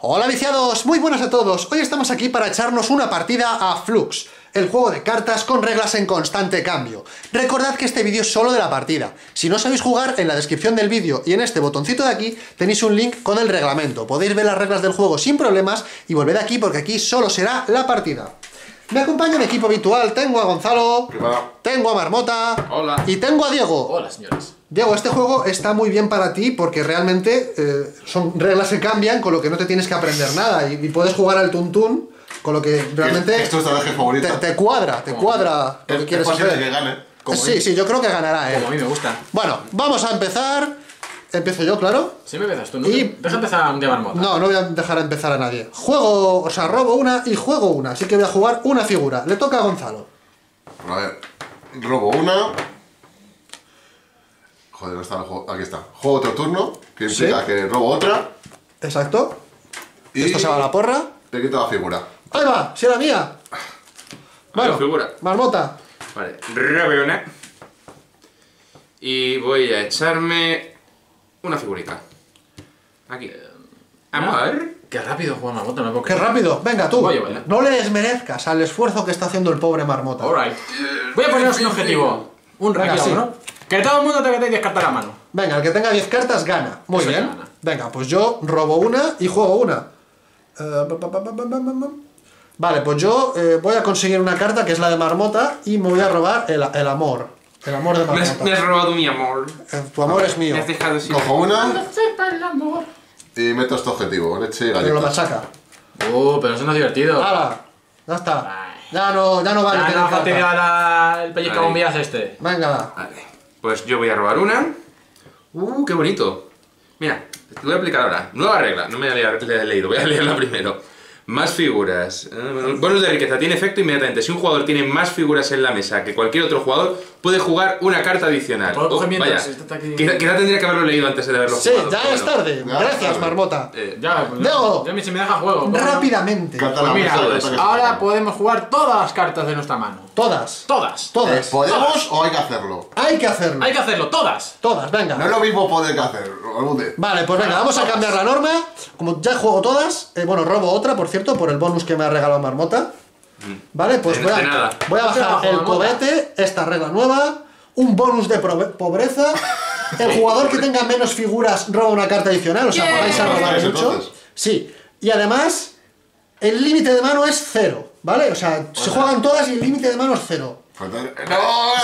Hola viciados, muy buenas a todos. Hoy estamos aquí para echarnos una partida a Flux, el juego de cartas con reglas en constante cambio. Recordad que este vídeo es solo de la partida. Si no sabéis jugar, en la descripción del vídeo y en este botoncito de aquí tenéis un link con el reglamento. Podéis ver las reglas del juego sin problemas y volved aquí porque aquí solo será la partida. Me acompaña mi equipo habitual, tengo a Gonzalo, tengo a Marmota Hola. y tengo a Diego. Hola, señores. Diego, este juego está muy bien para ti porque realmente eh, son reglas que cambian, con lo que no te tienes que aprender nada y, y puedes jugar al tuntún, con lo que realmente ¿Es tu estrategia te, favorita? te cuadra, te cuadra lo Es- que es quieres hacer. que gane. Como sí, sí, yo creo que ganará Como a mí me gusta. Bueno, vamos a empezar. Empiezo yo, claro. Si me empiezas tú, ¿no? Y- Deja empezar un día marmota. No, no voy a dejar empezar a nadie. Juego, o sea, robo una y juego una, así que voy a jugar una figura. Le toca a Gonzalo. A ver, robo una. Joder, no está el juego. Aquí está. Juego otro turno, que implica Sí. que robo otra. Exacto. Y Esto se va a la porra. Te quito la figura. Ahí va, si era mía. Bueno, figura. Marmota. Vale, robo una. Y voy a echarme una figurita. Aquí. Amor. Qué rápido juega marmota, no puedo Qué rápido, venga tú. Voy yo, vale. No le desmerezcas al esfuerzo que está haciendo el pobre Marmota. Alright. Voy a poneros un objetivo. Un sí. ¿no? Que todo el mundo tenga que descartar la mano. Venga, el que tenga 10 cartas gana. Muy Eso bien. gana. Venga, pues yo robo una y juego una. Eh. Vale, pues yo eh, voy a conseguir una carta que es la de Marmota y me voy a robar el, el amor. El amor de Me has, Marmota. me has robado mi amor. Eh, Tu amor es mío. Me has dejado sin. Cojo una. Y meto este objetivo, leche y Pero lo galletas. machaca. Uh, pero eso no es divertido. ¡Hala! Ya está. Ya no, ya no vale. Ya no carta. fastidia la- el pellizco bombillas este. Venga. Vale. Pues yo voy a robar una. Uh, qué bonito. Mira, te voy a aplicar ahora. Nueva regla. No me la he leído, voy a leerla primero. Más figuras. Eh, Bonus de riqueza. Tiene efecto inmediatamente. Si un jugador tiene más figuras en la mesa que cualquier otro jugador, puede jugar una carta adicional. Puedo coger Oh, mientras, vaya. esto está aquí. Quizá, quizá tendría que haberlo leído antes de haberlo Sí, jugado. ya pero es bueno. tarde. Ya es Gracias, tarde. Marmota. Eh, Ya, pues, ya me- si me deja juego. ¿cómo no? Rápidamente. Carta Pues la mira, mesa, pues carta que ahora se- podemos jugar todas las cartas de nuestra mano. Todas. Todas. Todas. ¿Podemos o hay que hacerlo? Hay que hacerlo. Hay que hacerlo, todas. Todas, venga. No es lo mismo poder que hacer. Vale, pues venga, vamos a cambiar la norma. Como ya juego todas, eh, bueno, robo otra, por cierto, por el bonus que me ha regalado Marmota. Vale, pues voy a, voy a bajar el cobete, esta regla nueva, un bonus de pobreza. El jugador que tenga menos figuras roba una carta adicional, o sea, Yeah. podáis a robar mucho. Sí, y además, el límite de mano es cero, ¿vale? O sea, se juegan todas y el límite de mano es cero. Sí, No,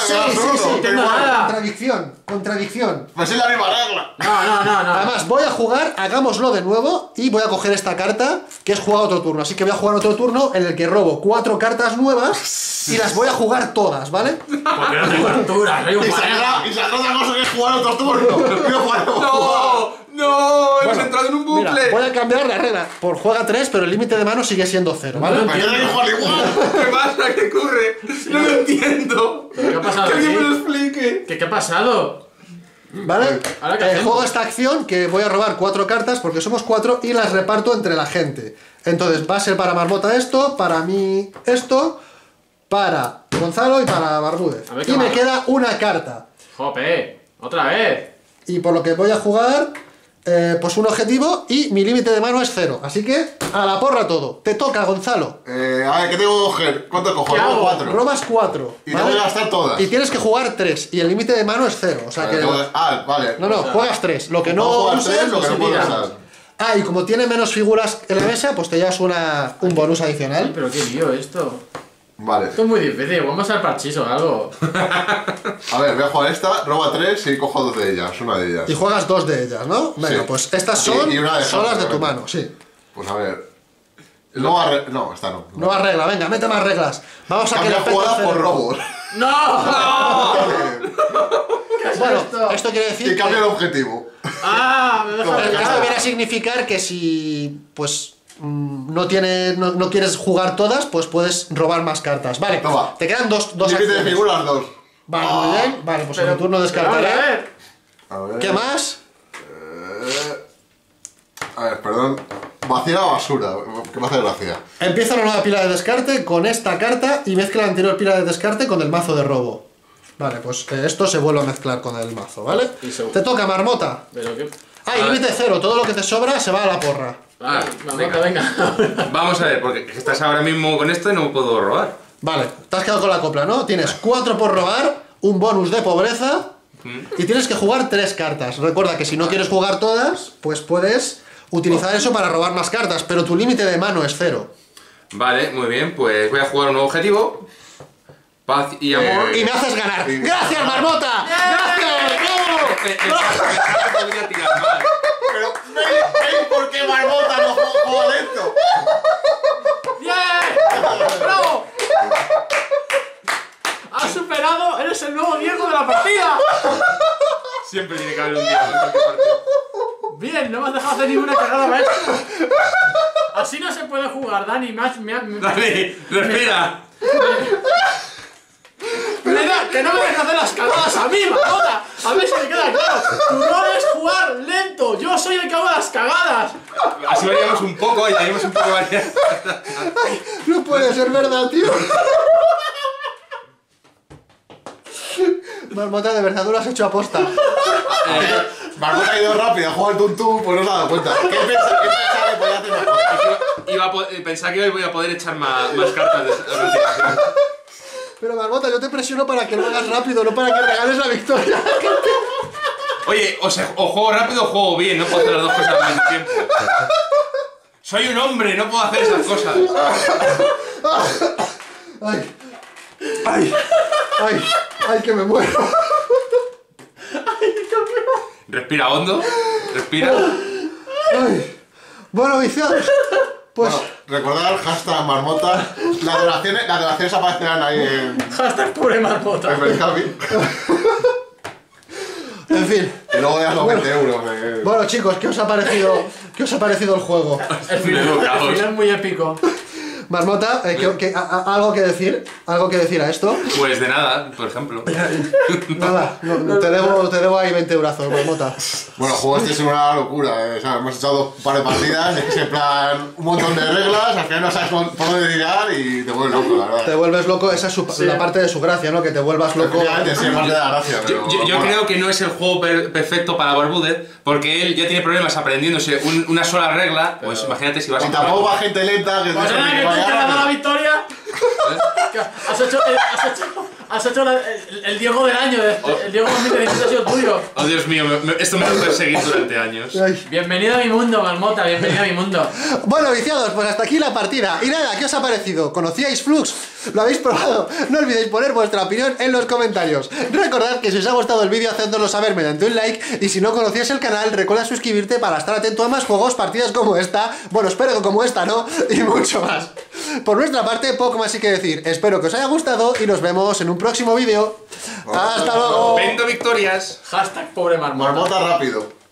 sí, absurdo, sí, entiendo igual. nada. Contradicción, contradicción. Pues es la misma regla. No, no, no, no. Además, voy a jugar, hagámoslo de nuevo, y voy a coger esta carta, que es jugar otro turno. Así que voy a jugar otro turno en el que robo cuatro cartas nuevas y las voy a jugar todas, ¿vale? Porque no tengo altura, soy un Y y saldrá otra cosa que es jugar otro turno. Quiero jugar ¡No! ¡No! Hemos Bueno, entrado en un bucle. Mira, voy a cambiar la regla por juega 3, pero el límite de mano sigue siendo cero, ¿vale? Me tiene que jugar igual. ¿Qué pasa? ¿Qué ocurre? No lo entiendo. ¿Pero qué ha pasado Que alguien me lo explique. ¿Qué, ¿Qué ha pasado? ¿Vale? ¿Ahora Eh, hacemos? juego esta acción que voy a robar cuatro cartas porque somos cuatro y las reparto entre la gente. Entonces va a ser para Marmota esto, para mí esto, para Gonzalo y para Barbúdez. Y me va. queda una carta. Jope, otra vez. Y por lo que voy a jugar, eh, pues un objetivo y mi límite de mano es cero. Así que a la porra todo. Te toca, Gonzalo. Eh, a ver, ¿qué tengo que coger? ¿Cuánto cojo? ¿Qué Tengo hago? cuatro. Robas cuatro. Y tengo que gastar todas. Y tienes que jugar tres. Y el límite de mano es cero. O sea Vale, que. tengo Ah, vale. No, no, juegas tres. Lo que no. Uses, tres, lo que no se puedo usar. Ah, y como tiene menos figuras en la mesa, pues te llevas una, un bonus Ay, adicional. pero qué lío esto. Vale. Esto es muy difícil, vamos al parchizo o algo. A ver, voy a jugar esta, roba tres y cojo dos de ellas, una de ellas. Y juegas dos de ellas, ¿no? Venga, Sí. pues estas son, y una de son las de tu mano, sí. Pues a ver. No, no, esta no. Nueva regla, venga, mete más reglas. Vamos a que Cambia le pete jugada el por robos. ¡No! ¿Qué es Bueno, esto? esto quiere y decir cambia el que objetivo. ¡Ah! Me deja Toma, de esto viene a significar que si pues no tiene no, no quieres jugar todas, pues puedes robar más cartas. Vale, Toma. te quedan dos, dos Límite de figuras dos. Vale, muy bien. Vale, pues en Pero- mi turno pero descartaré. a ver, A ver. ¿Qué más? Eh, A ver, perdón. Vacía la basura, que me hace gracia. Empieza una nueva pila de descarte con esta carta y mezcla la anterior pila de descarte con el mazo de robo. Vale, pues esto se vuelve a mezclar con el mazo, ¿vale? Te toca, marmota. Pero qué... Ah, y límite cero, todo lo que te sobra se va a la porra. Ah, Vamos, venga. venga. Vamos a ver, porque estás ahora mismo con esto y no puedo robar. Vale, te has quedado con la copla, ¿no? Tienes 4 por robar, un bonus de pobreza y tienes que jugar 3 cartas. Recuerda que si no quieres jugar todas, pues puedes utilizar eso para robar más cartas, pero tu límite de mano es cero. Vale, muy bien, pues voy a jugar un nuevo objetivo. Paz y amor. Y me haces ganar. ¡Gracias, Marmota! ¡Gracias! Podría tirar más. Pero, ¿veis, veis por qué Marmota no. ¡Bravo! ¡Has superado! ¡Eres el nuevo Diego de la partida! Siempre tiene que haber un día en cualquier parte. Bien, no me has dejado hacer ninguna cagada maestra. Así no se puede jugar, Dani. Me has, me has- me- Dale, respira. Mira, que no me dejes hacer las cagadas a mí, Marmota. A ver si me queda claro. Tu rol es jugar lento. Yo soy el que hago las cagadas. Así variamos un poco y un poco variar. No puede ser verdad, tío. Marmota, de verdad, tú lo has hecho aposta. Eh, Marmota ha ido rápido, ha jugado el tuntún, pues no se ha dado cuenta. ¿Qué pensaba que podía hacer mejor? iba a que hoy voy a poder echar más, más cartas de. Pero Marmota, yo te presiono para que lo hagas rápido, no para que regales la victoria. Oye, o, sea, o juego rápido o juego bien, no puedo hacer las dos cosas al mismo tiempo. Soy un hombre, no puedo hacer esas cosas. Ay. Ay. Ay. Ay, que me muero. Respira hondo, respira. Ay. Bueno, viciados. Pues. Bueno, recordar hashtag Marmota. Las donaciones, las donaciones aparecerán ahí en, Hashtag pobre Marmota. en Mercami. En fin. Y luego das los 20 euros. de- Bueno, chicos, ¿qué os ha parecido, qué os ha parecido el juego? El final, el final muy épico. Marmota, eh, ¿qué- qué- a- a- ¿algo que decir? ¿Algo que decir a esto? Pues de nada, por ejemplo. Nada, no, te, debo, te debo ahí 20 eurazos, Marmota. Bueno, el juego este es una locura. eh, o sea, hemos echado un par de partidas, es en plan un montón de reglas, al final no sabes por dónde tirar y te vuelves loco, la Te verdad. vuelves loco, esa es su- la parte de su gracia, ¿no? Que te vuelvas loco. Sí, más de la gracia. Yo, Pero, yo- yo mola. creo que no es el juego per- perfecto para Barbudet, porque él ya tiene problemas aprendiéndose un- una sola regla. Pues imagínate si vas Y a tampoco va gente lenta que Has dado la victoria. Has hecho, has hecho, has hecho la- el, el Diego del año. El, el Diego 2017 ha sido tuyo. Oh Dios mío, me- me- esto me va a perseguir durante años. Ay. Bienvenido a mi mundo, Marmota. Bienvenido a mi mundo. Bueno, viciados, pues hasta aquí la partida. Y nada, ¿qué os ha parecido? ¿Conocíais Flux? ¿Lo habéis probado? No olvidéis poner vuestra opinión en los comentarios. Recordad que si os ha gustado el vídeo, hacednoslo saber mediante un like. Y si no conocías el canal, recuerda suscribirte para estar atento a más juegos, partidas como esta. Bueno, espero que como esta, ¿no? Y mucho más. Por nuestra parte, poco más hay que decir. Espero que os haya gustado y nos vemos en un próximo vídeo. ¡Hasta luego! Vendo victorias. Hashtag pobre Marmota. Marmota rápido.